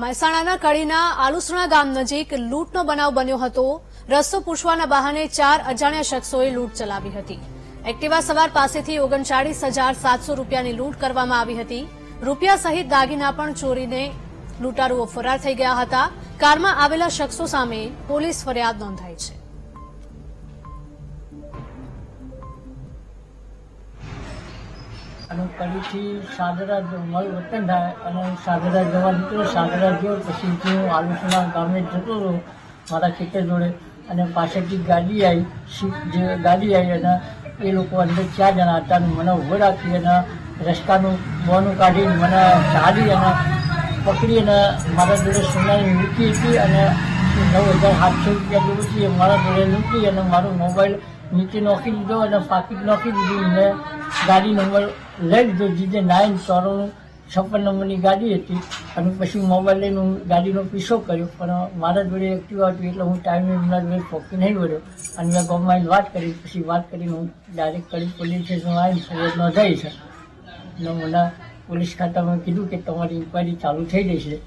મહેસાણાના કડીના આલુસણા ગામ નજીક લૂંટનો બનાવ બન્યો હતો. રસ્તો પૂછવાના બહાને ચાર અજાણ્યા શખ્સોએ લૂંટ ચલાવી હતી. એક્ટિવા સવાર પાસેથી ઓગણચાળીસ હજાર સાતસો રૂપિયાની લૂંટ કરવામાં આવી હતી. રૂપિયા સહિત દાગીના પણ ચોરીને લૂંટારુઓ ફરાર થઈ ગયા હતા. કારમાં આવેલા શખ્સો સામે પોલીસ ફરિયાદ નોંધાઈ છે. અને કડીથી સાગરા મારું વતન થાય અને સાગરા જવા નીકળ્યો સાગરા ગયો પછી હું આલોચના ગામે જતો રહ્યો મારા ખેતર જોડે. અને પાછળથી ગાડી આવી શિફ્ટ જે ગાડી આવી અને એ લોકો અંદર ચાર જણા હતા મને ઊભો રાખી અને રસ્તાનું બોનું કાઢીને મને ચાલી અને પકડી અને મારા જોડે સોનાની મૂકી હતી અને નવ હજાર સાતસો રૂપિયા જેવું મારા જોડે લૂંટી અને મારો મોબાઈલ નીચે નોખી દીધો અને પાકીટ નોખી દીધી મેં ગાડી નંબર લઈ લીધો જે નાઇન ચોરાણું છપ્પન નંબરની ગાડી હતી અને પછી મોબાઈલ લઈને હું ગાડીનો પીછો કર્યો, પણ મારા જોડે એક્ટિવા હતી એટલે હું ટાઈમે એમના જોડે પહોંચી નહીં વળ્યો. અને મેં ગમમાં વાત કરી, પછી વાત કરીને હું ડાયરેક્ટ કરી પોલીસ સ્ટેશન આવીને ફરિયાદ નોંધાઈ છે. અને મને પોલીસ ખાતામાં કીધું કે તમારી ઇન્કવાયરી ચાલુ થઈ ગઈ છે.